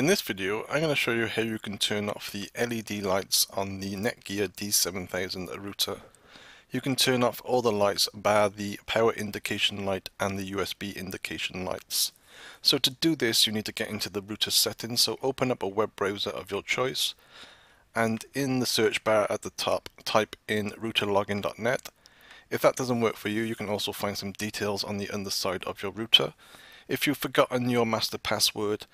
In this video, I'm going to show you how you can turn off the LED lights on the Netgear D7000 router. You can turn off all the lights bar the power indication light and the USB indication lights. So to do this, you need to get into the router settings, so open up a web browser of your choice, and in the search bar at the top, type in routerlogin.net. If that doesn't work for you, you can also find some details on the underside of your router. If you've forgotten your master password,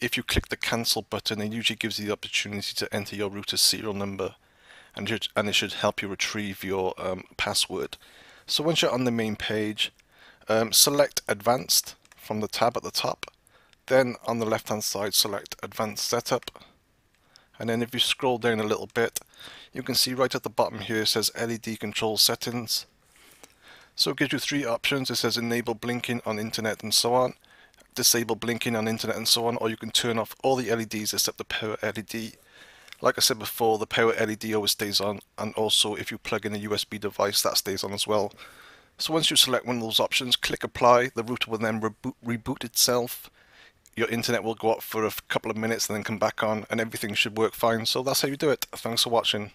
if you click the cancel button, it usually gives you the opportunity to enter your router serial number and, and it should help you retrieve your um, password. So once you're on the main page, um, select advanced from the tab at the top. Then on the left hand side, select advanced setup. And then if you scroll down a little bit, you can see right at the bottom here it says LED control settings. So it gives you three options. It says enable blinking on internet and so on disable blinking on internet and so on, or you can turn off all the LEDs except the power LED. Like I said before, the power LED always stays on, and also if you plug in a USB device, that stays on as well. So once you select one of those options, click apply, the router will then reboot, reboot itself. Your internet will go up for a couple of minutes and then come back on, and everything should work fine. So that's how you do it. Thanks for watching.